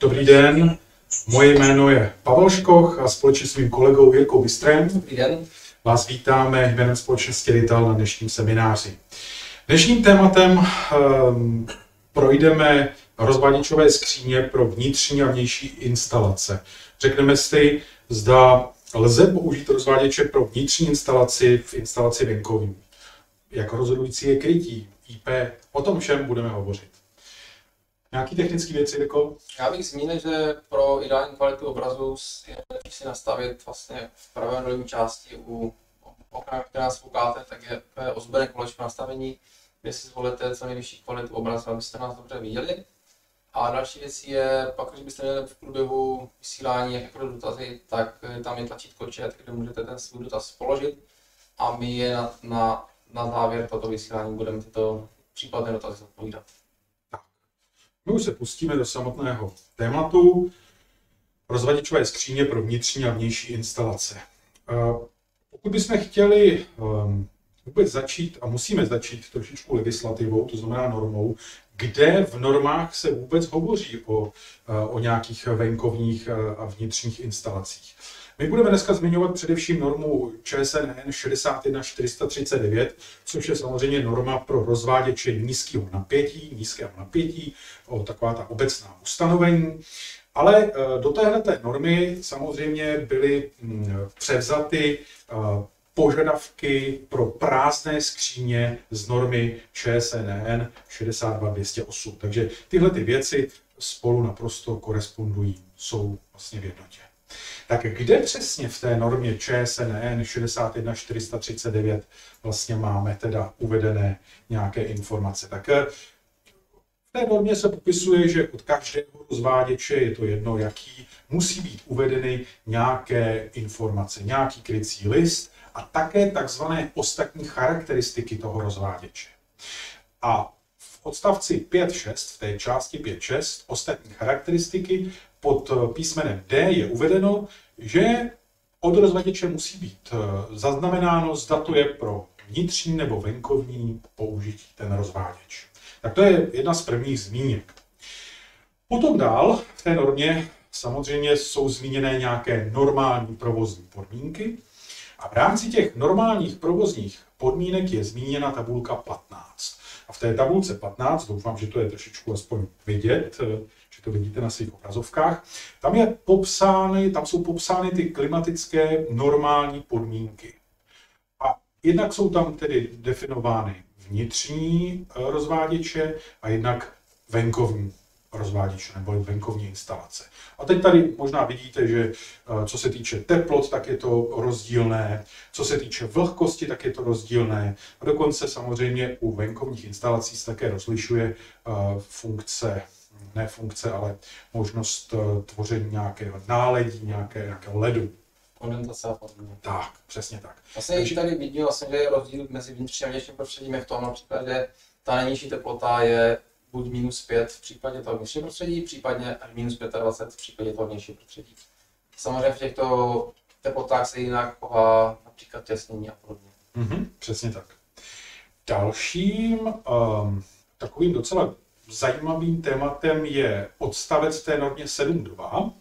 Dobrý den, moje jméno je Pavel Škoch a společně s mým kolegou Jirkou Bystrem Dobrý den. vás vítáme jménem společnosti Rital na dnešním semináři. Dnešním tématem um, projdeme rozvaděčové skříně pro vnitřní a vnější instalace. Řekneme si, zda lze použít rozváděče pro vnitřní instalaci v instalaci venkovní. Jak rozhodující je krytí, IP, o tom všem budeme hovořit. Nějaký technické věci, Jirko? Já bych zmínil, že pro ideální kvalitu obrazu je lepší si nastavit vlastně v pravé dolní části u okna, které nás koukáte, tak je ozbrojené kolečko nastavení, kde si zvolíte co nejvyšší kvalitu obrazu, abyste nás dobře viděli. A další věc je, pak když byste měli v průběhu vysílání jakékoliv dotazy, tak tam je tlačítko chat, kde můžete ten svůj dotaz položit a my je na, na, na závěr toto vysílání budeme tyto případné dotazy odpovídat. My už se pustíme do samotného tématu rozvadičové skříně pro vnitřní a vnější instalace. Pokud bychom chtěli ehm, vůbec začít, a musíme začít trošičku legislativou, to znamená normou, kde v normách se vůbec hovoří o, o nějakých venkovních a vnitřních instalacích. My budeme dneska zmiňovat především normu ČSNN 61439, což je samozřejmě norma pro rozváděče nízkého napětí, nízkého napětí, o taková ta obecná ustanovení. Ale e, do téhle normy samozřejmě byly převzaty e, požadavky pro prázdné skříně z normy ČSNN 62208. Takže tyhle ty věci spolu naprosto korespondují, jsou vlastně v jednotě. Tak kde přesně v té normě ČSNN 61439 vlastně máme teda uvedené nějaké informace? Tak eh, v té normě se popisuje, že od každého rozváděče, je to jedno jaký, musí být uvedeny nějaké informace, nějaký krycí list a také takzvané ostatní charakteristiky toho rozváděče. A v odstavci 5.6, v té části 5.6, ostatní charakteristiky, pod písmenem D je uvedeno, že od rozvaděče musí být eh, zaznamenáno, zda to je pro vnitřní nebo venkovní použití ten rozváděč. Tak to je jedna z prvních zmínek. Potom dál v té normě samozřejmě jsou zmíněné nějaké normální provozní podmínky a v rámci těch normálních provozních podmínek je zmíněna tabulka 15. A v té tabulce 15, doufám, že to je trošičku aspoň vidět, eh, že to vidíte na svých obrazovkách, tam, je popsány, tam jsou popsány ty klimatické normální podmínky. A jednak jsou tam tedy definovány vnitřní eh, rozváděče a jednak venkovní rozváděče nebo venkovní instalace. A teď tady možná vidíte, že eh, co se týče teplot, tak je to rozdílné, co se týče vlhkosti, tak je to rozdílné. A dokonce samozřejmě u venkovních instalací se také rozlišuje eh, funkce ne funkce, ale možnost eh, tvoření nějakého náledí, nějaké, nějakého ledu. Kondenzace a podobně. Tak, přesně tak. Vlastně Takže... tady vidím, vlastně, že je rozdíl mezi vnitřním a vnějším prostředím v tom například, že ta nejnižší teplota je buď minus 5 v případě toho vnitřního prostředí, případně až minus 25 v případě toho vnějšího prostředí. Samozřejmě v těchto teplotách se jinak chová například těsnění a podobně. Mm-hmm, přesně tak. Dalším um, takovým docela zajímavým tématem je odstavec té normě 7.2,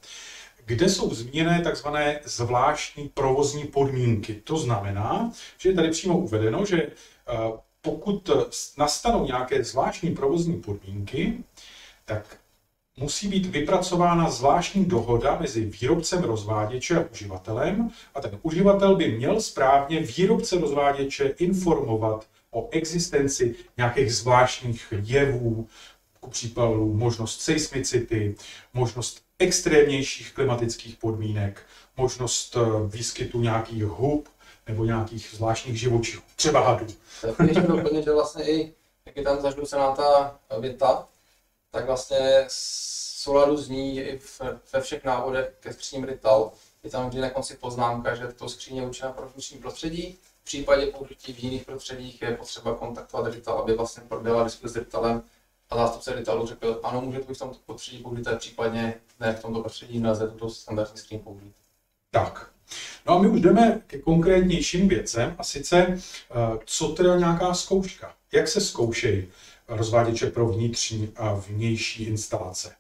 kde jsou zmíněné takzvané zvláštní provozní podmínky. To znamená, že je tady přímo uvedeno, že eh, pokud nastanou nějaké zvláštní provozní podmínky, tak musí být vypracována zvláštní dohoda mezi výrobcem rozváděče a uživatelem a ten uživatel by měl správně výrobce rozváděče informovat o existenci nějakých zvláštních jevů, ku případu možnost seismicity, možnost extrémnějších klimatických podmínek, možnost eh, výskytu nějakých hub nebo nějakých zvláštních živočichů, třeba hadů. Když doplnit, že vlastně i, jak je tam zažlucená ta věta, tak vlastně souladu zní i ve všech návodech ke skříním Rital. Je tam vždy na konci poznámka, že to skříně je určená pro vnitřní prostředí. V případě použití v jiných prostředích je potřeba kontaktovat Rital, aby vlastně proběhla diskuze s Ritalem a zástupce Ritalu řekl, ano, můžete být v tomto prostředí použít, případně ne v tomto prostředí nelze tuto standardní screen použít. Tak. No a my už jdeme ke konkrétnějším věcem a sice, eh, co teda nějaká zkouška? Jak se zkoušejí rozváděče pro vnitřní a vnější instalace?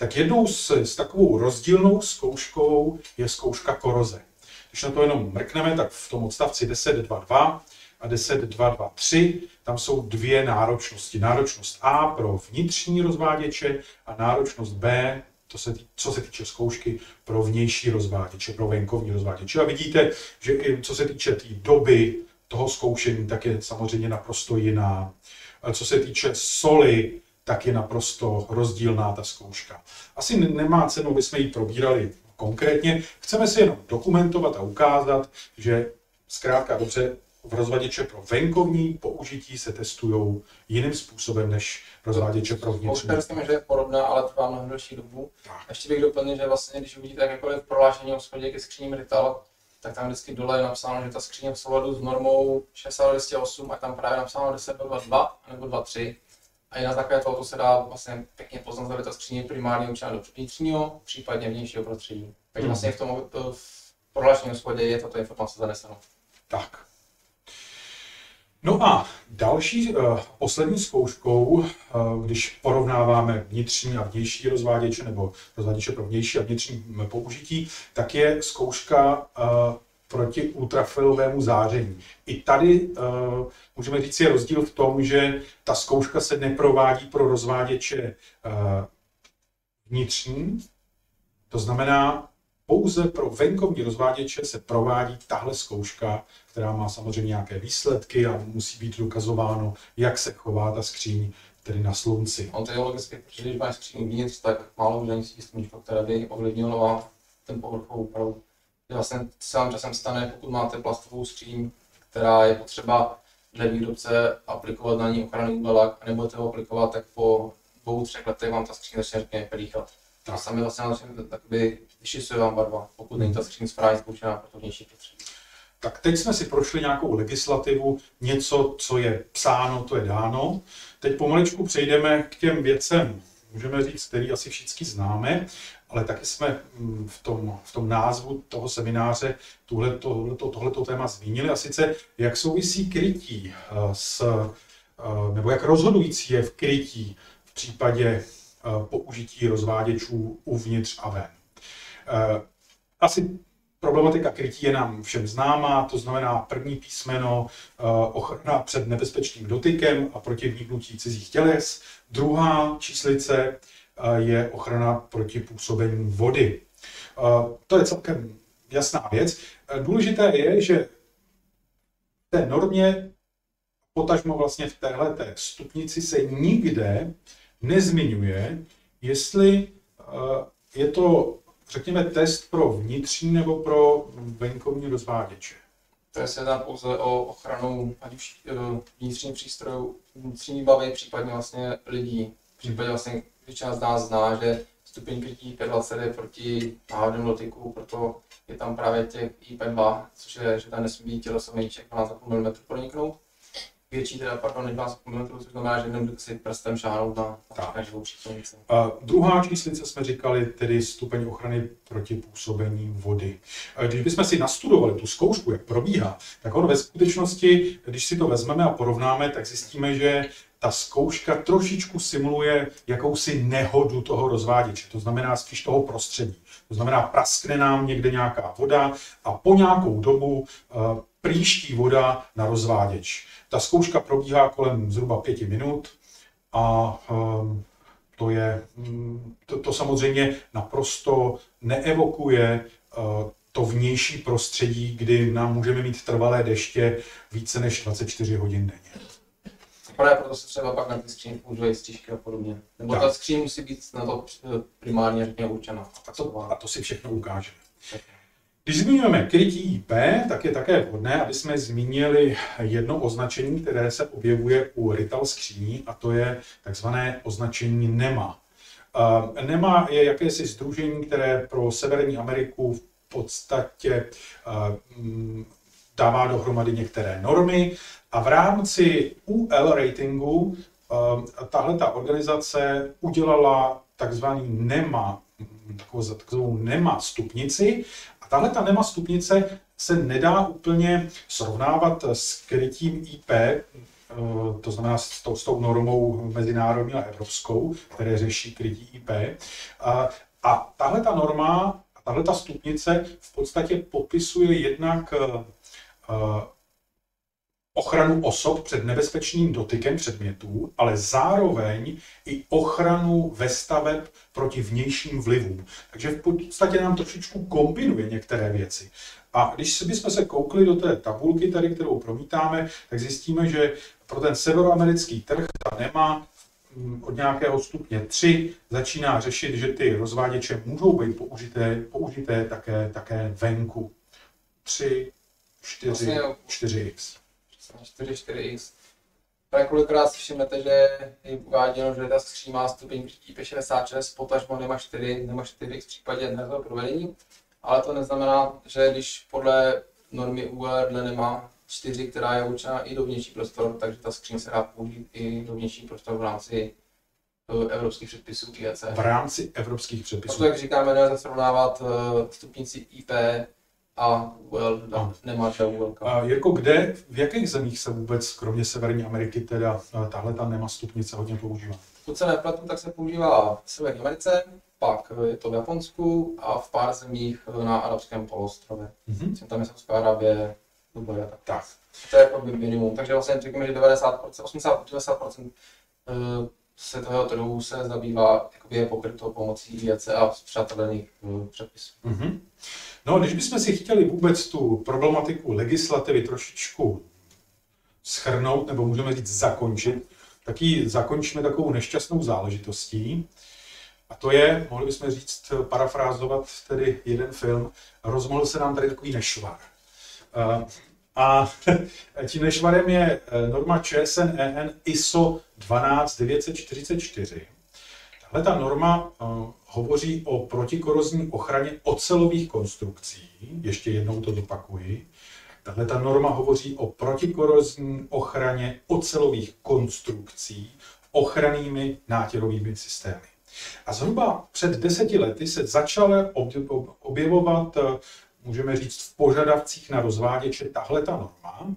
tak jednou s, s takovou rozdílnou zkouškou je zkouška koroze. Když na to jenom mrkneme, tak v tom odstavci 10.2.2 a 10.2.2.3 tam jsou dvě náročnosti. Náročnost A pro vnitřní rozváděče a náročnost B, to se co se týče zkoušky, pro vnější rozváděče, pro venkovní rozváděče. A vidíte, že i co se týče té tý doby toho zkoušení, tak je samozřejmě naprosto jiná. A co se týče soli, tak je naprosto rozdílná ta zkouška. Asi nemá cenu, aby jsme ji probírali konkrétně. Chceme si jenom dokumentovat a ukázat, že zkrátka dobře v rozvaděče pro venkovní použití se testují jiným způsobem než rozvaděče pro vnitřní. Myslím, že je podobná, ale trvá mnohem delší dobu. Tak. Ještě bych doplnil, že vlastně, když uvidíte jakékoliv prohlášení o schodě ke skříním Rital, tak tam vždycky dole je napsáno, že ta skříně v souladu s normou 6208 a tam právě napsáno 10.2.2 nebo 2.3. A i na základě toho se dá vlastně pěkně poznat, zda ta skříně primárně určená do vnitřního, případně vnějšího prostředí. Takže hmm. vlastně v tom v prohlášení o schodě je tato informace zanesena. Tak. No a další, uh, poslední zkouškou, uh, když porovnáváme vnitřní a vnější rozváděče nebo rozváděče pro vnější a vnitřní použití, tak je zkouška uh, proti ultrafialovému záření. I tady uh, můžeme říct, je rozdíl v tom, že ta zkouška se neprovádí pro rozváděče uh, vnitřní, to znamená, pouze pro venkovní rozváděče se provádí tahle zkouška, která má samozřejmě nějaké výsledky a musí být dokazováno, jak se chová ta skříň tedy na slunci. On to je logicky, protože když máš skříň vnitř, tak málo už si sluníčko, které by ovlivnilo ten povrchovou úpravu. Vlastně celým časem stane, pokud máte plastovou skříň, která je potřeba dle výrobce aplikovat na ní ochranný úbelak a nebudete ho aplikovat, tak po dvou, třech letech vám ta skříň začne pelíchat. A sami vlastně takoby vyšisuje vám barva, pokud není ta skříň správně zkoušená pro vnější prostředí. Tak teď jsme si prošli nějakou legislativu, něco, co je psáno, to je dáno. Teď pomaličku přejdeme k těm věcem, můžeme říct, který asi všichni známe, ale taky jsme mm, v tom, v tom názvu toho semináře tohleto, tohleto, tohleto téma zmínili, a sice jak souvisí krytí eh, s, eh, nebo jak rozhodující je v krytí v případě použití rozváděčů uvnitř a ven. Asi problematika krytí je nám všem známá, to znamená první písmeno ochrana před nebezpečným dotykem a proti vniknutí cizích těles, druhá číslice je ochrana proti působení vody. To je celkem jasná věc. Důležité je, že té normě, potažmo vlastně v téhle stupnici se nikde nezmiňuje, jestli je to, řekněme, test pro vnitřní nebo pro venkovní rozváděče. To se jedná pouze o ochranu ať už e, vnitřních přístrojů, vnitřní bavy, případně vlastně lidí. Případně vlastně většina z nás zná, že stupeň krytí P20 je proti náhodným dotyku, proto je tam právě těch IP2, což je, že tam nesmí být tělo samejček 12,5 mm proniknout. Větší teda, pardon, než 12,5 mm, což znamená, že nemůžu si prstem šáhnout na, na živou přítomnici. A druhá číslice jsme říkali, tedy stupeň ochrany proti působení vody. Když bychom si nastudovali tu zkoušku, jak probíhá, tak ono ve skutečnosti, když si to vezmeme a porovnáme, tak zjistíme, že ta zkouška trošičku simuluje jakousi nehodu toho rozváděče, to znamená spíš toho prostředí. To znamená, praskne nám někde nějaká voda a po nějakou dobu uh, příští voda na rozváděč. Ta zkouška probíhá kolem zhruba pěti minut a um, to, je, mm, to, to samozřejmě naprosto neevokuje uh, to vnější prostředí, kdy nám můžeme mít trvalé deště více než 24 hodin denně. Právě proto se třeba pak na ty skříně používají stižky a podobně. Nebo tak. ta skříň musí být na to primárně řekněme určena. A to, a to si všechno ukážeme. Když zmiňujeme krytí IP, tak je také vhodné, aby jsme zmínili jedno označení, které se objevuje u Rital skříní, a to je takzvané označení NEMA. Uh, NEMA je jakési združení, které pro Severní Ameriku v podstatě uh, dává dohromady některé normy a v rámci UL ratingu uh, tahle ta organizace udělala takzvaný NEMA, takovou, NEMA stupnici. A tahle ta NEMA stupnice se nedá úplně srovnávat s krytím IP, to znamená s tou, s tou normou mezinárodní a evropskou, které řeší krytí IP. A tahle ta norma, tahle ta stupnice v podstatě popisuje jednak ochranu osob před nebezpečným dotykem předmětů, ale zároveň i ochranu ve staveb proti vnějším vlivům. Takže v podstatě nám trošičku kombinuje některé věci. A když bychom se koukli do té tabulky tady, kterou promítáme, tak zjistíme, že pro ten severoamerický trh ta nemá mm, od nějakého stupně 3 začíná řešit, že ty rozváděče můžou být použité, použité také, také venku. 3, 4, 4x. 4, 4x. Tak kolikrát si všimnete, že je uváděno, že ta skříň má stupeň IP66, potažmo nemá 4, nemá 4x v případě nervového provedení, ale to neznamená, že když podle normy UR nemá 4, která je určená i do vnější prostor, takže ta skříň se dá použít i do vnější prostor v rámci eh, evropských předpisů IEC. V rámci evropských předpisů. Proto, jak říkáme, nelze srovnávat eh, stupnici IP a well, no, nemá UL. A Jirko, kde, v jakých zemích se vůbec, kromě Severní Ameriky, teda tahle ta NEMA stupnice hodně používá? Pokud se nepletu, tak se používá v Severní Americe, pak je to v Japonsku a v pár zemích na arabském poloostrově. Mm-hmm. Tam je Saudská Arábie, Dubaj a tak. tak. To je jako minimum. Takže vlastně řekněme, že 90%, 80-90% eh, se toho trhu se zabývá, jakoby je pokryto pomocí IAC a přátelených eh, předpisů. Mm-hmm. No, když bychom si chtěli vůbec tu problematiku legislativy trošičku schrnout, nebo můžeme říct zakončit, tak ji zakončíme takovou nešťastnou záležitostí. A to je, mohli bychom říct, parafrázovat tedy jeden film, rozmohl se nám tady takový nešvar. A tím nešvarem je eh, norma ČSN EN ISO 12944. Tahle ta norma eh, hovoří o protikorozní ochraně ocelových konstrukcí. Ještě jednou to zopakuji. Tahle ta norma hovoří o protikorozní ochraně ocelových konstrukcí ochrannými nátěrovými systémy. A zhruba před deseti lety se začaly objevovat, eh, můžeme říct, v požadavcích na rozváděče tahle ta norma.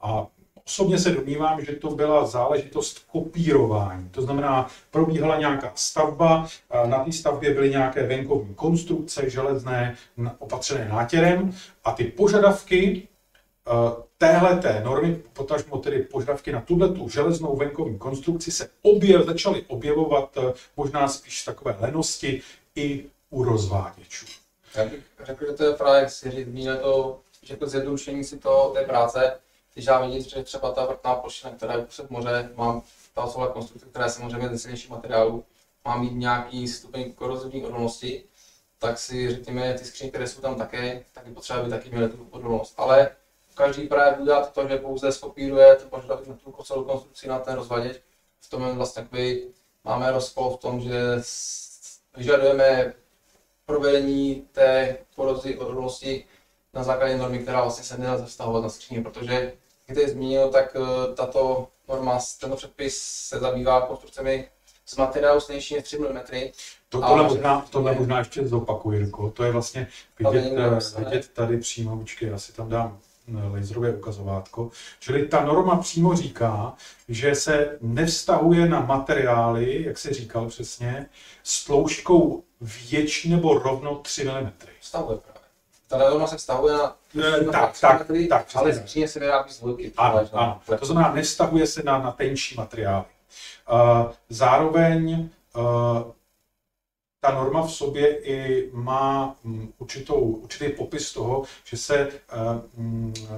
A Osobně se domnívám, že to byla záležitost kopírování. To znamená, probíhala nějaká stavba, na té stavbě byly nějaké venkovní konstrukce, železné, opatřené nátěrem a ty požadavky téhle té normy, potažmo tedy požadavky na tuhle tu železnou venkovní konstrukci se objev, začaly objevovat možná spíš takové lenosti i u rozváděčů. Já bych řekl, že to je právě, jak si zmínil to, že to zjednodušení si to, té práce, když já vidět, že třeba ta vrtná plošina, která je uprostřed moře, mám ta osobná konstrukce, která je samozřejmě ze silnějších materiálů, má mít nějaký stupeň korozivní odolnosti, tak si řekněme, ty skříně, které jsou tam také, tak je potřeba, aby taky měly tu odolnost. Ale každý právě udělá to, že pouze skopíruje to požadavek na tu celou konstrukci na ten rozvaděč. V tom vlastně jakoby, máme rozpol v tom, že vyžadujeme provedení té korozi odolnosti na základě normy, která vlastně se nedá vztahovat na skříně, protože jak je zmínil, tak eh, tato norma, tento předpis se zabývá konstrukcemi z materiálu snejší než 3 mm. To, tohle, možná, tohle možná ještě zopakuji, Jirko. To je vlastně vidět, eh, vidět tady přímo, počkej, já si tam dám eh, laserové ukazovátko. Čili ta norma přímo říká, že se nevztahuje na materiály, jak se říkal přesně, s tloušťkou větší nebo rovno 3 mm. Vztahuje právě. Ta norma se vztahuje na e, tak, tak, metry, tak, ale skříně se vyrábí z. Ano, ano. To znamená, nevztahuje se na, na tenčí materiály. Uh, zároveň uh, ta norma v sobě i má um, určitou, určitý popis toho, že se uh,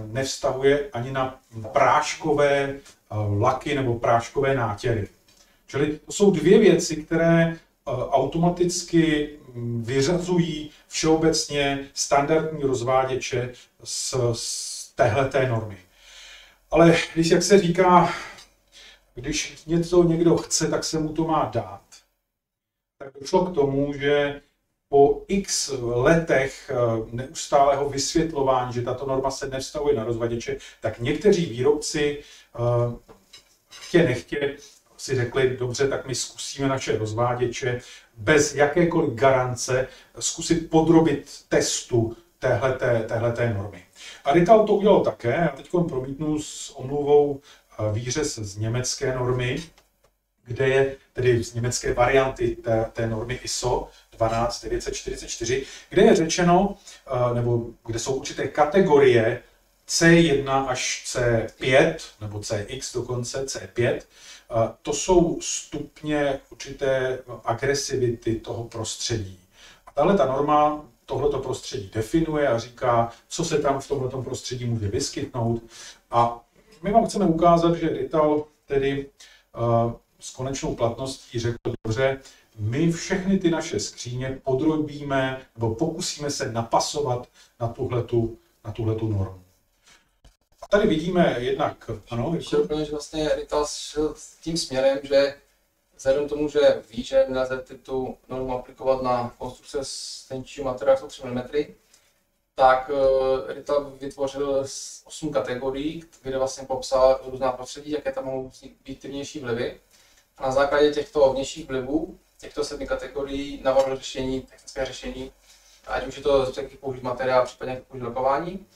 nevztahuje ani na práškové uh, laky nebo práškové nátěry. Čili to jsou dvě věci, které automaticky vyřazují všeobecně standardní rozváděče z, z téhleté normy. Ale když, jak se říká, když něco někdo chce, tak se mu to má dát. Tak došlo k tomu, že po x letech eh, neustálého vysvětlování, že tato norma se nevztahuje na rozvaděče, tak někteří výrobci eh, chtě nechtě si řekli, dobře, tak my zkusíme naše rozváděče bez jakékoliv garance zkusit podrobit testu téhleté, téhleté normy. A Rital to udělal také, já teď promítnu s omluvou výřez z německé normy, kde je tedy z německé varianty té, té normy ISO 12944, kde je řečeno, nebo kde jsou určité kategorie C1 až C5, nebo CX dokonce, C5, to jsou stupně určité agresivity toho prostředí. A tahle ta norma tohleto prostředí definuje a říká, co se tam v tomto prostředí může vyskytnout. A my vám chceme ukázat, že Rital tedy s konečnou platností řekl, dobře, my všechny ty naše skříně podrobíme nebo pokusíme se napasovat na tuhletu, na tuhletu normu. Tady vidíme jednak, ano, Ještě úplně, že vlastně Rital šel s tím směrem, že vzhledem tomu, že ví, že nelze tu normu aplikovat na konstrukce s tenčím materiálu jsou 3 mm, tak uh, Rital vytvořil 8 kategorií, kde vlastně popsal různá prostředí, jaké tam mohou být ty vnější vlivy. A na základě těchto vnějších vlivů, těchto sedmi kategorií, navrhl řešení, technické řešení, ať už je to řekl použít materiál, případně použít lokování.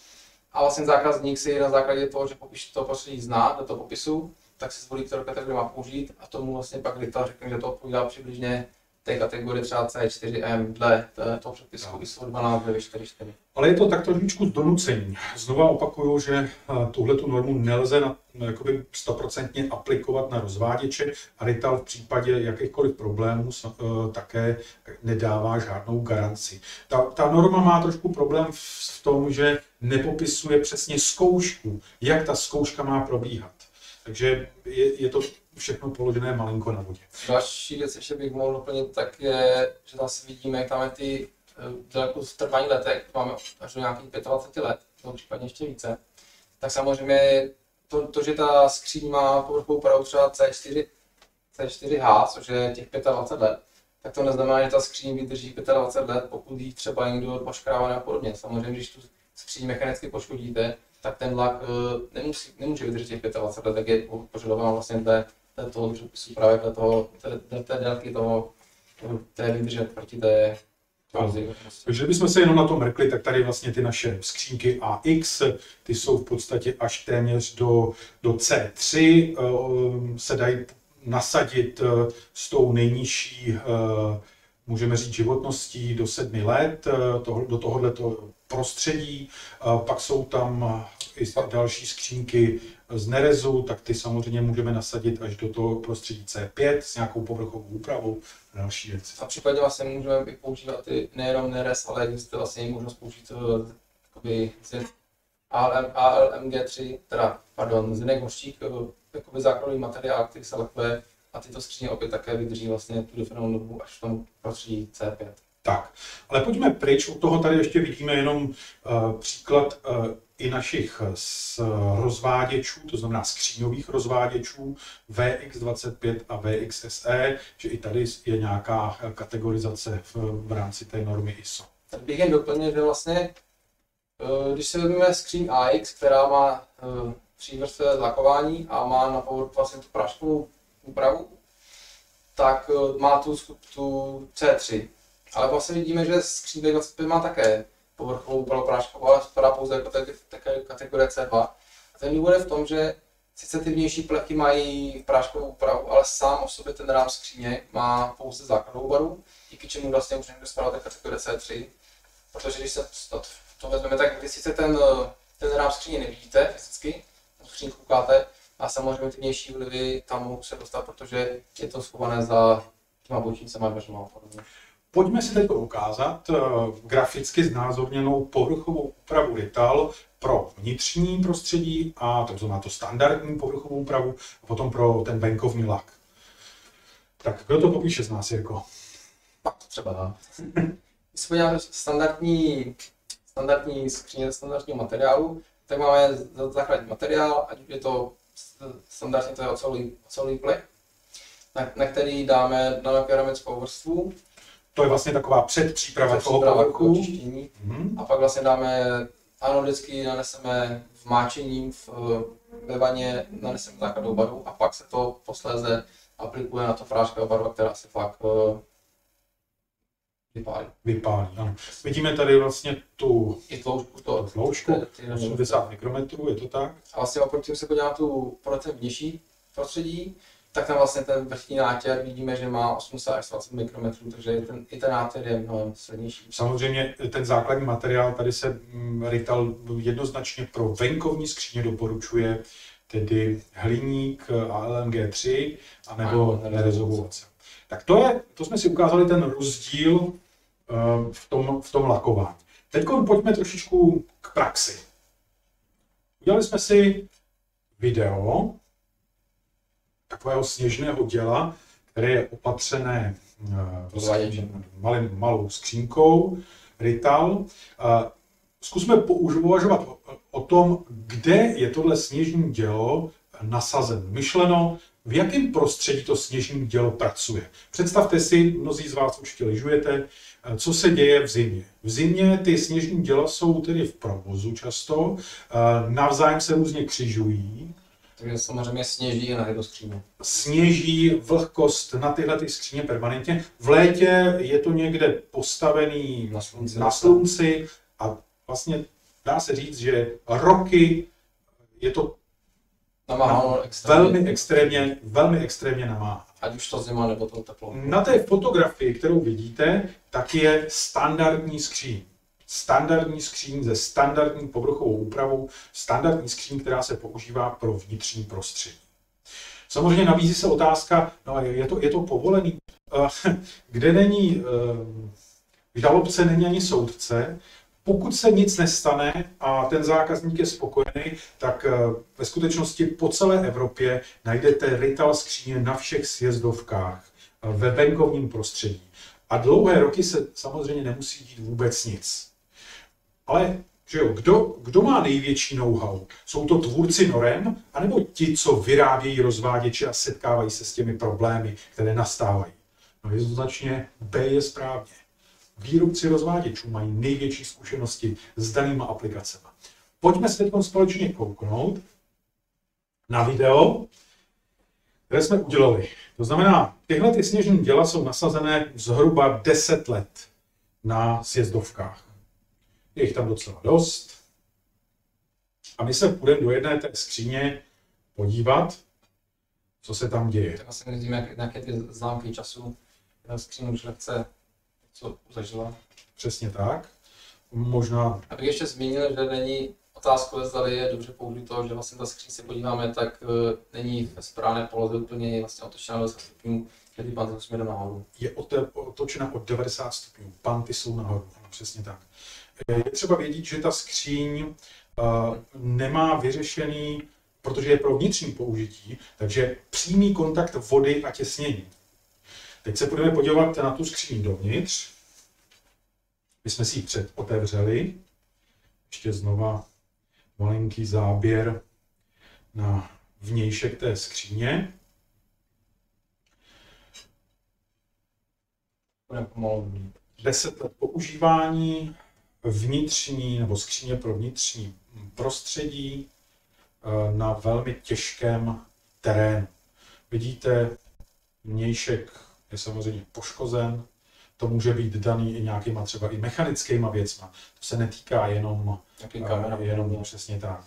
A vlastně zákazník si na základě toho, že popíš to prostředí zná do toho popisu, tak si zvolí, kterou kategorii má použít a tomu vlastně pak Rita řekne, že to odpovídá přibližně té kategorie třeba C4M dle toho předpisu no. ISO 12944. Ale je to tak trošičku z donucení. Znova opakuju, že eh, tuhle tu normu nelze na, jakoby stoprocentně aplikovat na rozváděče a Rital v případě jakýchkoliv problémů uh, také nedává žádnou garanci. Ta, ta norma má trošku problém v, v tom, že nepopisuje přesně zkoušku, jak ta zkouška má probíhat. Takže je, je to všechno položené malinko na vodě. Další věc ještě bych mohl doplnit, tak je, že zase vidíme, jak tam je ty daleko v trvání letek, máme až do nějakých 25 let, to případně ještě více, tak samozřejmě to, to že ta skříň má povrchovou úpravu třeba C4, C4H, což je těch 25 let, tak to neznamená, že ta skříň vydrží 25 let, pokud ji třeba někdo poškrává a podobně. Samozřejmě, když tu skříň mechanicky poškodíte, tak ten vlak uh, nemusí, nemůže vydržet těch 25 let, tak je požadován vlastně té toho předpisu právě té, toho, té, té, délky toho, té vydrže proti té takže bychom se jenom na to mrkli, tak tady vlastně ty naše skřínky AX, ty jsou v podstatě až téměř do, do C3, uh, se dají nasadit uh, s tou nejnižší, uh, můžeme říct, životností do sedmi let toho, do tohohle prostředí. Pak jsou tam i další skřínky z nerezu, tak ty samozřejmě můžeme nasadit až do toho prostředí C5 s nějakou povrchovou úpravou a další věci. A případně vlastně můžeme i používat i nejenom nerez, ale existuje vlastně i možnost použít eh, jakoby, ALM, ALMG3, teda, pardon, zinek hořčík, eh, jakoby základní materiál, který se lekuje a tyto skříně opět také vydrží vlastně tu definovanou dobu až v tom prostředí C5. Tak, ale pojďme pryč, od toho tady ještě vidíme jenom uh, příklad uh, i našich z rozváděčů, to znamená skříňových rozváděčů VX25 a VXSE, že i tady je nějaká kategorizace v, v rámci té normy ISO. Tak bych jen doplnil, že vlastně, když si vezmeme skříň AX, která má tří vrstvé zlakování a má na povrchu vlastně tu praškovou úpravu, tak má tu, tu C3. Ale vlastně vidíme, že skříň 25 má také povrchovou ale spadá pouze jako kategorie C2. A ten důvod je v tom, že sice ty vnější plechy mají práškovou úpravu, ale sám o sobě ten rám skříně má pouze základnou baru, díky čemu vlastně už někdo spadá kategorie C3. Protože když se to, to vezmeme, tak vy sice ten, ten rám skříně nevidíte fyzicky, na skříň koukáte, a samozřejmě ty vnější vlivy tam mohou se dostat, protože je to schované za těma bočnicema, dveřma a podobně. Pojďme si teď ukázat uh, graficky znázorněnou povrchovou úpravu Rital pro vnitřní prostředí a to znamená to standardní povrchovou úpravu a potom pro ten venkovní lak. Tak kdo to popíše z nás, jako? Třeba. Když standardní, standardní skříně standardního materiálu, tak máme základní materiál, ať je to standardně to je ocelový, ocelový plech, na, na který dáme na keramickou vrstvu, to je vlastně taková předpříprava toho povrchu. Mm-hmm. A pak vlastně dáme, ano, vždycky naneseme vmáčením v, ve vaně, naneseme základnou barvu a pak se to posléze aplikuje na to práškové barva, která se pak vypálí. vypálí. Ano. Vidíme tady vlastně tu I tloušku to. tloušku, ty- ty- 80 mikrometrů, je to tak? A vlastně oproti se podívám tu pro ten vnější prostředí, tak tam vlastně ten vrchní nátěr vidíme, že má 80 až 20 mikrometrů, takže i ten, i ten nátěr je mnohem silnější. Samozřejmě ten základní materiál, tady se mm, Rital jednoznačně pro venkovní skříně doporučuje, tedy hliník ALMG3 anebo ocel. Tak to, je, to jsme si ukázali ten rozdíl eh, v tom, v tom lakování. Teď pojďme trošičku k praxi. Udělali jsme si video takového sněžného děla, které je opatřené eh, malým, malou skřínkou Rital. Zkusme uvažovat o, tom, kde je tohle sněžní dělo nasazen. Myšleno, v jakém prostředí to sněžní dělo pracuje. Představte si, mnozí z vás určitě lyžujete, eh, co se děje v zimě. V zimě ty sněžní děla jsou tedy v provozu často, eh, navzájem se různě křižují, Takže samozřejmě sněží na do skříně. sněží, vlhkost na tyhle ty skříně permanentně. V létě je to někde postavený Na slunci. na slunci a vlastně dá se říct, že roky je to extrémně. velmi extrémně, velmi extrémně namáhá. Ať už to zima nebo to teplo. Na té fotografii, kterou vidíte, tak je standardní skříň. Standardní skříň se standardní povrchovou úpravou, standardní skříň, která se používá pro vnitřní prostředí. Samozřejmě nabízí se otázka, no je to, je to povolený, Eh, kde není eh, žalobce, není ani soudce, pokud se nic nestane a ten zákazník je spokojený, tak eh, ve skutečnosti po celé Evropě najdete Rital skříně na všech sjezdovkách ve venkovním prostředí. A dlouhé roky se samozřejmě nemusí dít vůbec nic. Ale že jo, kdo, kdo má největší know-how? Jsou to tvůrci norem, anebo ti, co vyrábějí rozváděče a setkávají se s těmi problémy, které nastávají? No jednoznačně B je správně. Výrobci rozváděčů mají největší zkušenosti s danýma aplikacemi. Pojďme se teď společně kouknout na video, které jsme udělali. To znamená, tyhle ty sněžní děla jsou nasazené zhruba 10 let na sjezdovkách. Je jich tam docela dost. A my se půjdeme do jedné té skříně podívat, co se tam děje. Tak vlastně vidíme, jak, jaké ty známky času ta skříň už lehce co zažila. Přesně tak. Možná Abych ještě zmínil, že není otázkou, zda je dobře použito, že vlastně ta skříň se podíváme, tak uh, není ve správné poloze úplně vlastně otočená do stupňů, že ty panty jsou směrem nahoru. je otočena o 90 stupňů. Panty jsou nahoru, ano, přesně tak. Je třeba vědět, že ta skříň uh, nemá vyřešený, protože je pro vnitřní použití, takže přímý kontakt vody a těsnění. Teď se budeme podívat na tu skříň dovnitř. My jsme si ji před otevřeli. Ještě znova malinký záběr na vnějšek té skříně. 10 let používání vnitřní nebo skříně pro vnitřní prostředí eh, na velmi těžkém terénu. Vidíte, vnějšek je samozřejmě poškozen, to může být daný i nějakýma třeba i mechanickýma věcma. To se netýká jenom, kamera, jenom přesně tak.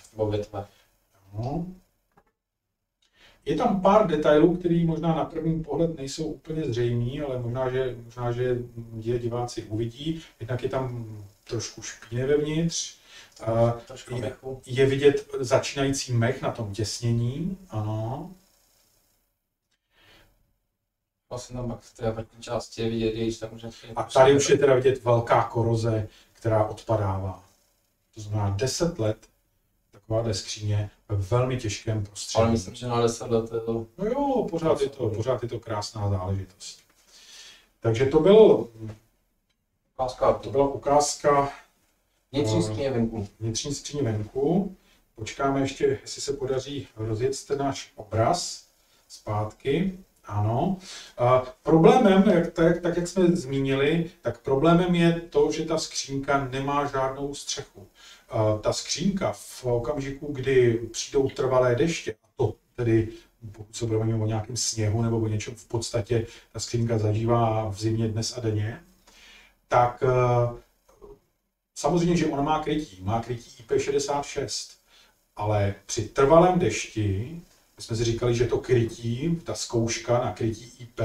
No. Je tam pár detailů, které možná na první pohled nejsou úplně zřejmý, ale možná, že, možná, že je diváci uvidí. Jednak je tam trošku špíny vevnitř. Je, je vidět začínající mech na tom těsnění, ano. Vlastně vrchní části je vidět, když tam už A tady už je teda vidět velká koroze, která odpadává. To znamená 10 let takováhle skříně ve velmi těžkém prostředí. Ale myslím, že na 10 let je to No jo, pořád je to, pořád je to krásná záležitost. Takže to, byl, ukázka. to byla ukázka Vnitřní skříně venku. vnitřní skříně venku. Počkáme ještě, jestli se podaří rozjet ten náš obraz zpátky. Ano. A problémem, jak, tak, tak jak jsme zmínili, tak problémem je to, že ta skřínka nemá žádnou střechu. A ta skřínka v okamžiku, kdy přijdou trvalé deště, a to tedy pokud se budeme o nějakém sněhu nebo o něčem v podstatě ta skřínka zažívá v zimě dnes a denně, tak uh, samozřejmě, že ona má krytí, má krytí IP66, ale při trvalém dešti my jsme si říkali, že to krytí, ta zkouška na krytí IP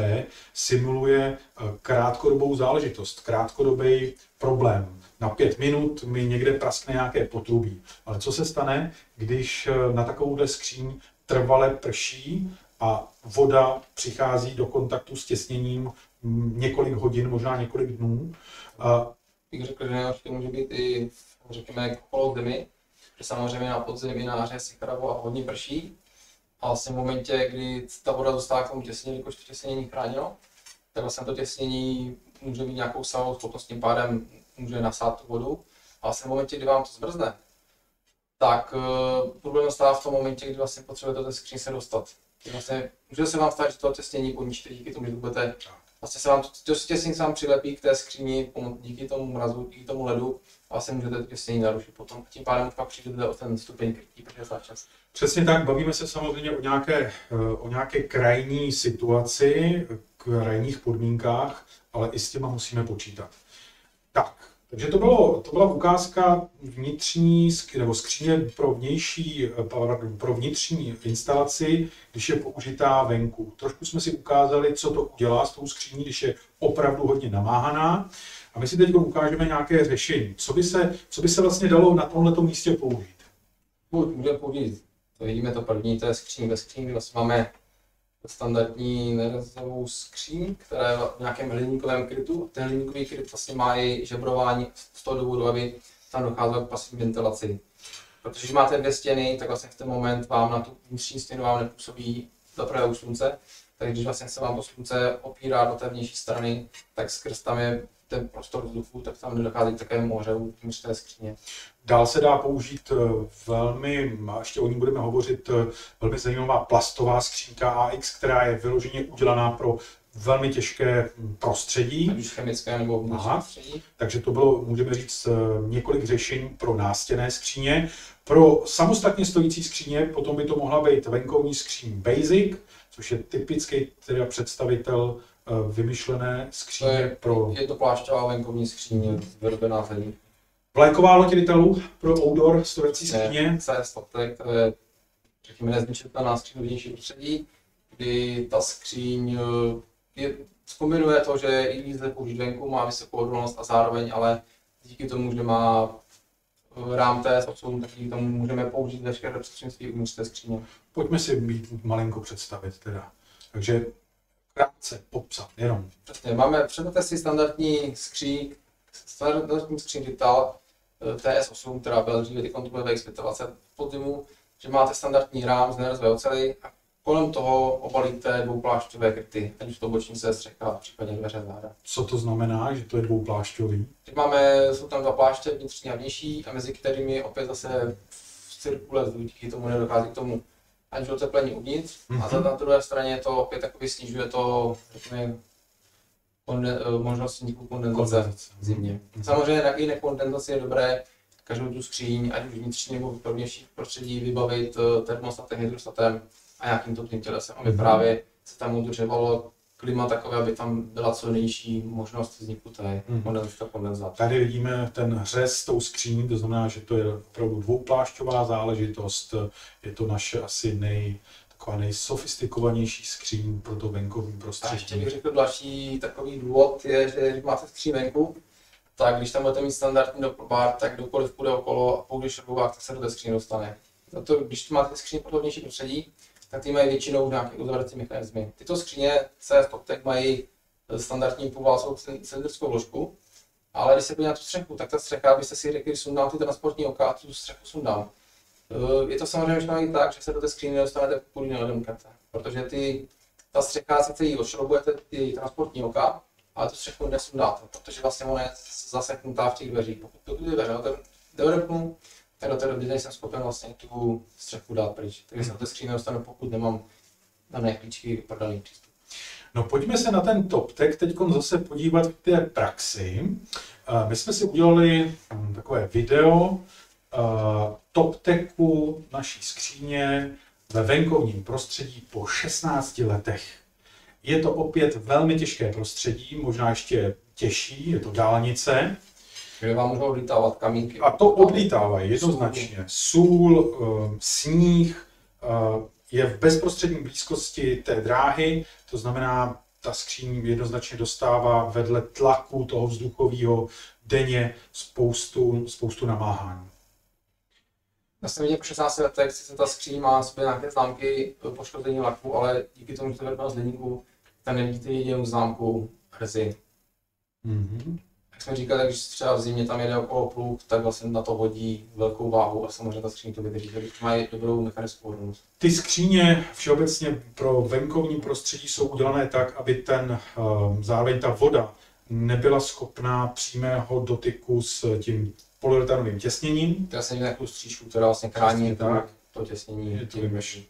simuluje eh, krátkodobou záležitost, krátkodobý problém. Na pět minut mi někde praskne nějaké potrubí. Ale co se stane, když eh, na takovouhle skříň trvale prší a voda přichází do kontaktu s těsněním několik hodin, možná několik dnů. A... Bych řekl, že nejhorší může být i, řekněme, okolo zemi, že samozřejmě na podzemí na si chrabo a hodně prší, a vlastně v momentě, kdy ta voda dostává k tomu těsnění, jakož to těsnění není chráněno, tak vlastně to těsnění může mít nějakou salovou schopnost, tím pádem může nasát tu vodu. A vlastně v momentě, kdy vám to zmrzne, tak uh, problém nastává v tom momentě, kdy vlastně potřebujete do té skříň se dostat. Vlastně, může se vám stát, že to těsnění poníčíte díky tomu, že budete vlastně se vám to, těsnění se přilepí k té skříni díky tomu mrazu, díky tomu ledu a vlastně můžete to těsnění narušit potom. Tím pádem pak přijdete o ten stupeň krytí, protože je čas. Přesně tak, bavíme se samozřejmě o nějaké, eh, o nějaké krajní situaci, krajních podmínkách, ale i s těma musíme počítat. Tak, takže to, bylo, to byla ukázka vnitřní nebo skříně pro vnější, pro vnitřní instalaci, když je použitá venku. Trošku jsme si ukázali, co to udělá s tou skříní, když je opravdu hodně namáhaná. A my si teď ukážeme nějaké řešení. Co by se, co by se vlastně dalo na tomto místě použít? Můžeme použít to vidíme to první, to je skříň ve skříni, vlastně máme standardní nerezovou skříň, která je v nějakém hliníkovém krytu. Ten hliníkový kryt vlastně má i žebrování z toho důvodu, aby tam docházelo k pasivní ventilaci. Protože když máte dvě stěny, tak vlastně v ten moment vám na tu vnitřní stěnu vám nepůsobí zaprvé u slunce, takže když vlastně se vám to slunce opírá do té vnější strany, tak skrz tam je ten prostor vzduchu, tak tam nedochází k takovému ohřevu uvnitř té skříně. Dál se dá použít eh, velmi, a ještě o ní budeme hovořit, eh, velmi zajímavá plastová skřínka AX, která je vyloženě udělaná pro velmi těžké prostředí. Ať už chemické nebo prostředí. Takže to bylo, můžeme říct, eh, několik řešení pro nástěné skříně. Pro samostatně stojící skříně potom by to mohla být venkovní skříň Basic, což je typický teda představitel vymyšlené skříně to je, pro... Je to plášťová venkovní skříně vyrobená v Vlajková loď Ritalu pro outdoor stojací skříně. CS Toptek, to je řekněme nezničitelná skříň vnější prostředí, kdy ta skříň eh, je, zkombinuje to, že i víc použít venku, má vysokou odolnost a zároveň ale díky tomu, že má eh, rám TS8, tak díky tomu můžeme použít veškeré prostřednictví uvnitř té skříně. Pojďme si být malinko představit teda. Takže krátce popsat, jenom. Přesně, máme, představte si standardní skříň, standardní skříň Rital, TS8, která byla dříve ty kontroluje VX25 podzimu, že máte standardní rám z nerezové ocely a kolem toho obalíte dvouplášťové kryty, ať už to bočnice, střecha, případně dveře, záda. Co to znamená, že to je dvouplášťový? Teď máme, jsou tam dva pláště, vnitřní a vnější, a mezi kterými opět zase v cirkule díky tomu nedochází k tomu ani oteplení uvnitř. Mm-hmm. A mhm. na druhé straně to opět takový snižuje to, řekněme, konde, eh, možnost vzniku kondenzace, kondenzace. v zimě. Mm-hmm. Samozřejmě na i nekondenzaci je dobré každou tu skříň, ať už vnitřní nebo vnější prostředí, vybavit eh, termostatem, hydrostatem a nějakým topným tělesem, aby mm-hmm. právě se tam udržovalo klima takové, aby tam byla co nejnižší možnost vzniku té kondenzace. Tady vidíme ten hřez s tou skříní, to znamená, že to je opravdu dvouplášťová záležitost. Je to naše asi nej, taková nejsofistikovanější skříň pro to venkovní prostředí. A ještě bych řekl další takový důvod je, že když máte skříň venku, tak když tam budete mít standardní doplbar, tak kdokoliv půjde okolo a použije šrobovák, tak se do té skříně dostane. Zato, když máte skříň pro vnější prostředí, tak ty mají většinou nějaké uzavřecí mechanizmy. Tyto skříně CS TopTech mají standardní poválcovou cylindrickou vložku, ale když se podíváte na tu střechu, tak ta střecha, byste si řekli, že sundám ty transportní oka tu střechu sundám. Eh, je to samozřejmě všechno tak, že se do té skříně dostanete, pokud neodemknete. Protože ty, ta střecha, sice ji odšrobujete ty transportní oka, ale tu střechu nesundáte, protože vlastně ona je zaseknutá v těch dveřích. Pokud to ty dveře neodemknu, tak do té doby nejsem schopen vlastně tu střechu dát pryč. Takže se do té skříně dostanu, pokud nemám dané klíčky prodaný přístup. No pojďme se na ten top tech teď zase podívat v té praxi. Eh, my jsme si udělali hm, takové video, Eh, top techu naší skříně ve venkovním prostředí po 16 letech. Je to opět velmi těžké prostředí, možná ještě těžší, je to dálnice. Kde vám můžou odlítávat kamínky. A to odlítávají jednoznačně. Sůl, eh, sníh eh, je v bezprostřední blízkosti té dráhy, to znamená, ta skříň jednoznačně dostává vedle tlaku toho vzduchového denně spoustu, spoustu namáhání. Já jsem viděl po 16 letech, sice ta skříň má sobě nějaké známky poškození laku, ale díky tomu, že to vypadá z hliníku, tam nevidíte jedinou známku hrzy. Mm-hmm. Jak jsme říkali, když třeba v zimě tam jede okolo pluk, tak vlastně na to hodí velkou váhu a samozřejmě ta skříň to vydrží, takže mají dobrou mechanickou hodnost. Ty skříně všeobecně pro venkovní prostředí jsou udělané tak, aby ten, um, zároveň ta voda nebyla schopná přímého dotyku s tím polyuretanovým těsněním. Já jsem měl nějakou střížku, která vlastně chrání tak. to těsnění. Je to tím vymeš.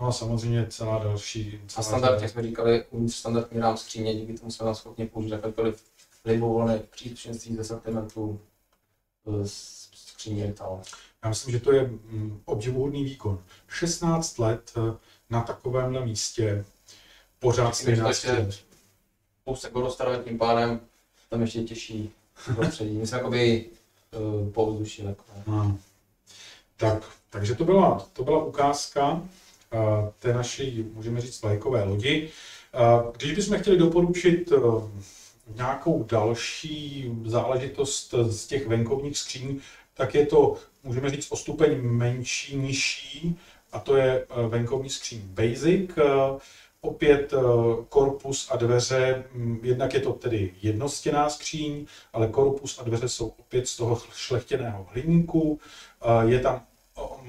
No a samozřejmě celá další... A Celá standardně, řada- jak jsme říkali, uvnitř standardní rám skříně, díky tomu jsme tam schopni použít jakékoliv libovolné příslušenství ze sortimentu eh, z skříně Rital. Já myslím, že to je mm, obdivuhodný výkon. 16 let eh, na takovémhle místě pořád stejná skříň. Kousek vodostarové tím pádem, tam ještě těžší prostředí. My jsme jakoby uh, po takové. No. Tak, takže to byla, to byla ukázka uh, té naší, můžeme říct, lajkové lodi. Uh, když bychom chtěli doporučit nějakou další záležitost z těch venkovních skříní, tak je to, můžeme říct, o stupeň menší, nižší, a to je uh, venkovní skříň Basic. Uh, opět uh, korpus a dveře, mm, jednak je to tedy jednostěná skříň, ale korpus a dveře jsou opět z toho šlechtěného hliníku. Je tam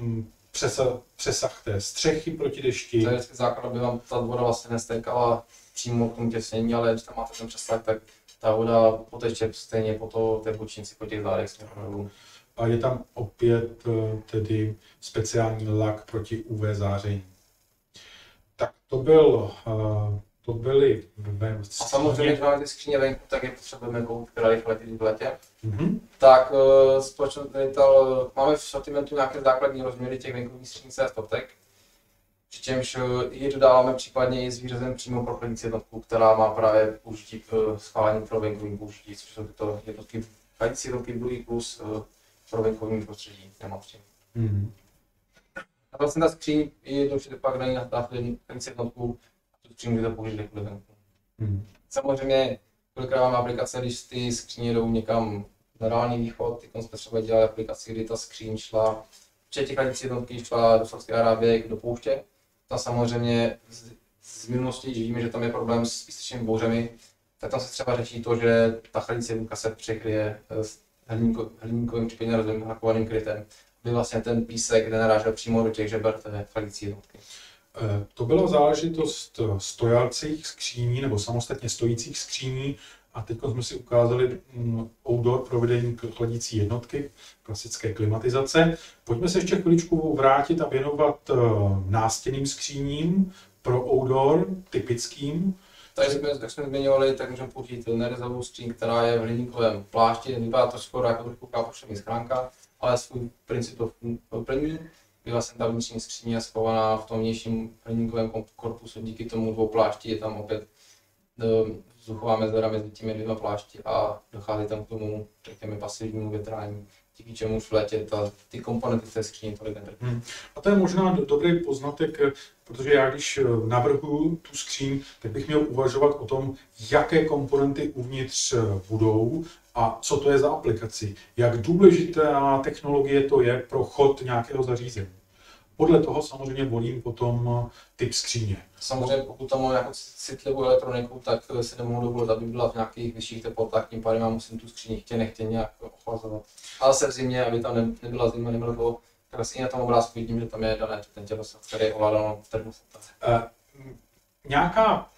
um, přesah, přesah té střechy proti dešti. To je základ, aby vám ta voda vlastně nestékala přímo k tomu těsnění, ale když tam máte ten přesah, tak ta voda poteče stejně po to, té bočnici, po těch zádech směrem dolů. A je tam opět uh, tedy speciální lak proti UV záření. Tak to byl, uh, to byly ve A samozřejmě, když máme ty skříně venku, tak je potřebujeme koupit, která rychle v letě. Mhm. Tak uh, společnost máme v sortimentu nějaké základní rozměry těch venkovních skříní a stotek. Přičemž eh, ji dodáváme případně i s výřezem přímo pro chladicí jednotku, která má právě použití k schválení pro venkovní použití, což jsou tyto jednotky chladicí jednotky druhý plus eh, pro venkovní prostředí, nemá přímo. Mhm. A vlastně ta skříň je jednoduše pak na ní na chladicí jednotku, a tu skříň můžete použít kdekoliv venku. Mhm. Samozřejmě, kolikrát máme aplikace, když ty skříně jdou někam na dálný východ, teď jsme třeba dělali aplikaci, kdy ta skříň šla, včetně těch jednotky šla do Saudské Arábie do pouště. Tam samozřejmě z, z minulosti, když víme, že tam je problém s písečnými bouřemi, tak tam se třeba řeší to, že ta chranice jednotka se překryje eh, s hliníko, hliníkovým případně hakovaným krytem, aby vlastně ten písek nenarážel přímo do těch žeber té chranicí jednotky. Eh, To byla záležitost eh, stojacích skříní nebo samostatně stojících skříní a teď jsme si ukázali mm, outdoor provedení chladící jednotky, klasické klimatizace. Pojďme se ještě chviličku vrátit a věnovat eh, nástěnným skříním pro outdoor, typickým. Takže jsme, jak jsme zmiňovali, tak můžeme použít nerezovou skříň, která je v hliníkovém plášti, vypadá to skoro jako trošku kápošovní schránka, ale svůj princip to plní, kdy vlastně ta vnitřní skříň je schovaná v tom vnějším hliníkovém korpusu, díky tomu dvou plášti je tam opět eh, vzduchová mezera mezi těmi dvěma plášti a dochází tam k tomu, řekněme, pasivnímu větrání, díky čemu v létě ta, ty komponenty v té skříni tolik netrpí. A to je možná do- dobrý poznatek, eh, protože já když eh, navrhuju tu skříň, tak bych měl uvažovat o tom, jaké komponenty uvnitř eh, budou a co to je za aplikaci. Jak důležitá technologie to je pro chod nějakého zařízení. Podle toho samozřejmě volím potom eh, typ skříně. Samozřejmě pokud tam mám nějakou citlivou elektroniku, tak eh, si nemohu dovolit, aby byla v nějakých vyšších teplotách, tím pádem já musím tu skříň chtě nechtě nějak ochlazovat. Ale se v zimě, aby tam ne, nebyla zima, nebylo to, tak vlastně na tom obrázku vidím, že tam je dané ten tělosat, který je ovládáno v termostatu. Eh, Nějaká,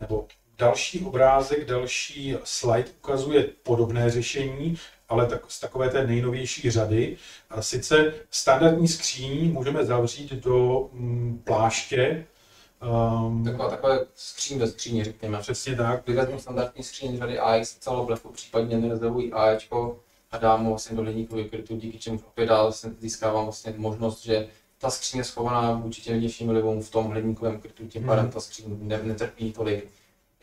nebo další obrázek, další slide ukazuje podobné řešení, ale tak, z takové té nejnovější řady. A sice standardní skříň můžeme zavřít do mm, pláště. Um, Taková, takové skříň ve skříni, řekněme. přesně tak. Vyvezmu standardní skříň řady AX, celou blefu, případně nerezervují AEčko a dám mu vlastně do hliníkového krytu, díky čemu opět dál získávám vlastně možnost, že ta skříň je schovaná vůči těm vnějším vlivům v tom hliníkovém krytu, tím pádem ta skříň ne, netrpí tolik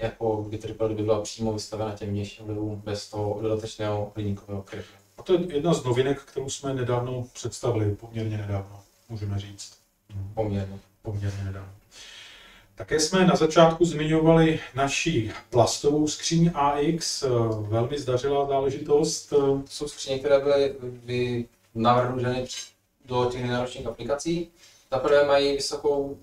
jako by triple by byla přímo vystavena těm vnějším vlivům bez toho dodatečného hliníkového krytu. A to je jedna z novinek, kterou jsme nedávno představili, poměrně nedávno, můžeme říct. Poměrně. Poměrně nedávno. Také jsme na začátku zmiňovali naši plastovou skříň AX, velmi zdařilá záležitost. To jsou skříně, které byly by navrženy do těch nejnáročnějších aplikací. Za prvé mají vysokou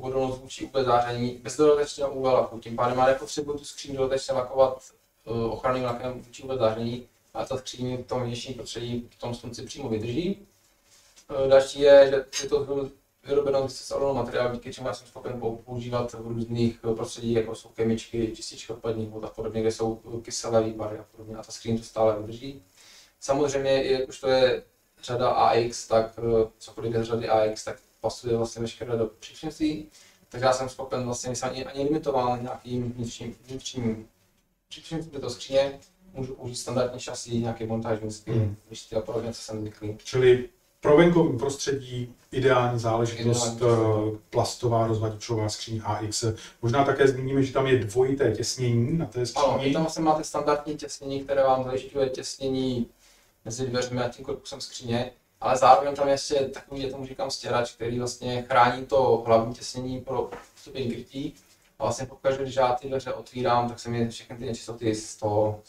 odolnost vůči UV záření bez dodatečného UV laku. Tím pádem má nepotřebuji tu skříň dodatečně lakovat eh, ochranným lakem vůči UV záření, a ta skříň v tom vnějším prostředí v tom slunci přímo vydrží. Eh, další je, že je to vyrobeno z salonu materiálu, díky čemu já jsem schopen používat v různých eh, prostředí, jako jsou chemičky, čističky odpadních vod a podobně, kde jsou kyselé výpary a podobně. A ta skříň to stále vydrží. Samozřejmě, jak už to je řada AX, tak cokoliv je řady AX, tak pasuje vlastně veškeré do příčinství, takže já jsem schopen vlastně, nejsem ani, ani limitoval nějakým vnitřním, vnitřním příčinství této skříně, můžu použít standardní šasy, nějaké montážní hmm. když ty a podobně, co jsem zvyklý. Čili pro venkovní prostředí ideální záležitost ideální plastová rozvadičová skříň AX. Možná také zmíníme, že tam je dvojité těsnění na té skříni. Ano, vy tam vlastně máte standardní těsnění, které vám zajišťuje těsnění mezi dveřmi a tím korpusem skříně ale zároveň tam je ještě takový, já tomu říkám stěrač, který vlastně chrání to hlavní těsnění pro vstupní krytí. A vlastně pokud, když já ty dveře otvírám, tak se mi všechny ty nečistoty z toho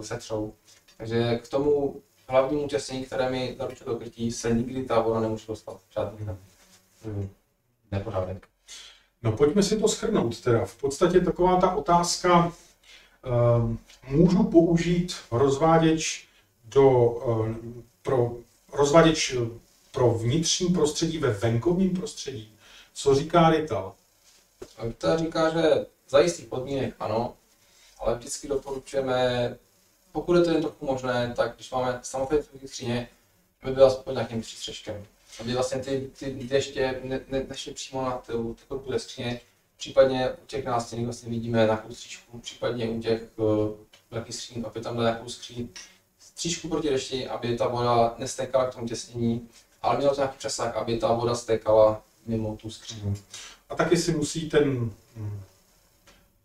setřou. Takže k tomu hlavnímu těsnění, které mi zaručuje to krytí, se nikdy ta voda nemůže dostat. Žádný hmm. nepořádek. No pojďme si to schrnout teda. V podstatě taková ta otázka, um, můžu použít rozváděč do, um, pro rozvaděč eh, pro vnitřní prostředí ve venkovním prostředí. Co říká Rital? Rital říká, že za jistých podmínek ano, ale vždycky doporučujeme, pokud je to jen trochu možné, tak když máme samostatné skříně, by byla aspoň nějakým přístřežkem. Aby vlastně ty, ty deště ne, ne, nešly přímo na tu, ty korpu skříně, případně u těch nástěných vlastně vidíme nějakou stříčku, případně u těch uh, velkých skříň, aby tam nějakou skříň, střížku proti dešti, aby ta voda nestékala k tomu těsnění, ale mělo to nějaký přesah, aby ta voda stékala mimo tu skříň. A taky si musí ten hm,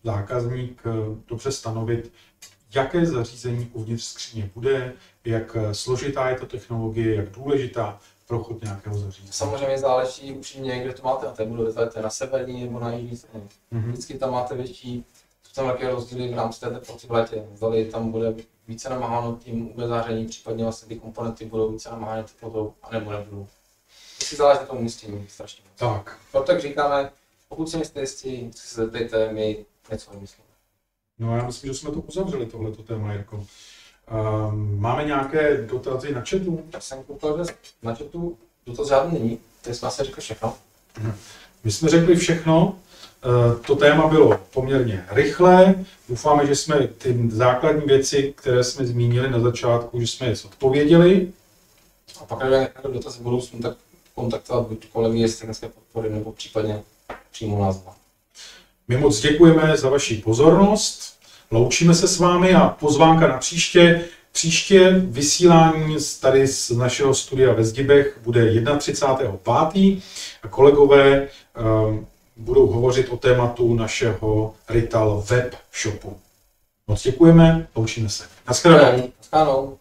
zákazník eh, dobře stanovit, jaké zařízení uvnitř skříně bude, jak eh, složitá je ta technologie, jak důležitá pro chod nějakého zařízení. Samozřejmě záleží upřímně, kde to máte na té budově, to je na severní nebo na jižní straně. Mm-hmm. Vždycky tam máte větší, tam nějaké rozdíly v rámci té teploty v létě. Zdali tam bude více namáháno tím UV zářením, případně vlastně ty komponenty budou více namáhány teplotou, anebo nebudou. si záleží na tom umístění strašně moc. Tak. Proto tak říkáme, pokud si nejste jistí, se zeptejte, my něco vymyslíme. No já myslím, že jsme to uzavřeli, tohleto téma, Jirko. Um, máme nějaké dotazy na chatu? Já jsem koukal, že na chatu dotaz žádný není, to jsme asi řekli všechno. My jsme řekli všechno. Eh, to téma bylo poměrně rychlé. Doufáme, že jsme ty základní věci, které jsme zmínili na začátku, že jsme je odpověděli. A pak, když nějaké dotazy v budoucnu, tak kontaktovat buď kolegy z technické podpory, nebo případně přímo nás dva. My moc děkujeme za vaši pozornost. Loučíme se s vámi a pozvánka na příště. Příště vysílání tady z našeho studia ve Zdibech bude 31.5. A kolegové um, budou hovořit o tématu našeho Rital web shopu. Moc děkujeme, loučíme se. Naschledanou. Naschledanou.